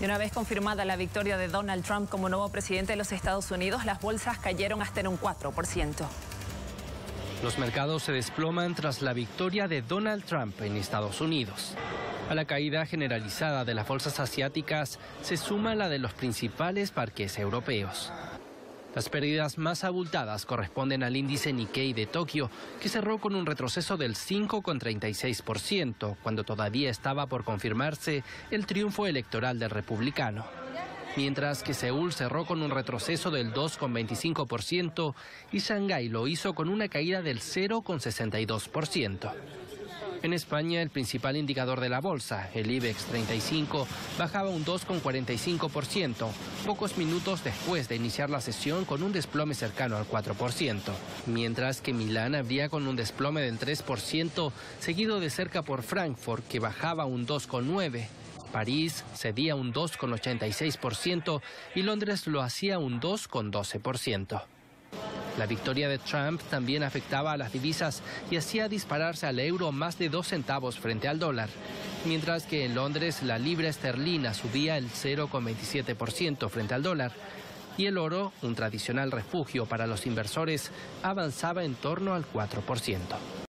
Y una vez confirmada la victoria de Donald Trump como nuevo presidente de los Estados Unidos, las bolsas cayeron hasta en un 4%. Los mercados se desploman tras la victoria de Donald Trump en Estados Unidos. A la caída generalizada de las bolsas asiáticas se suma la de los principales parques europeos. Las pérdidas más abultadas corresponden al índice Nikkei de Tokio, que cerró con un retroceso del 5,36%, cuando todavía estaba por confirmarse el triunfo electoral del republicano. Mientras que Seúl cerró con un retroceso del 2,25% y Shanghái lo hizo con una caída del 0,62%. En España, el principal indicador de la bolsa, el IBEX 35, bajaba un 2,45%, pocos minutos después de iniciar la sesión con un desplome cercano al 4%, mientras que Milán abría con un desplome del 3%, seguido de cerca por Frankfurt, que bajaba un 2,9%. París cedía un 2,86% y Londres lo hacía un 2,12%. La victoria de Trump también afectaba a las divisas y hacía dispararse al euro más de dos centavos frente al dólar, mientras que en Londres la libra esterlina subía el 0,27% frente al dólar y el oro, un tradicional refugio para los inversores, avanzaba en torno al 4%.